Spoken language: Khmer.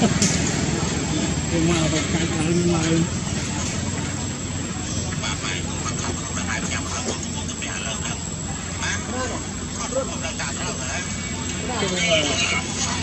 គេមកបកាច់ឡើងឡើងបាទបាទខ្ញុំមកខំខ្លួនហើយខ្ញុំខំខ្លួនខ្ញុំទៅផ្ទះឡើងហ្នឹងបាទខំខ្លួនខ្ញុំនៅតាមត្រូវហើយគេមក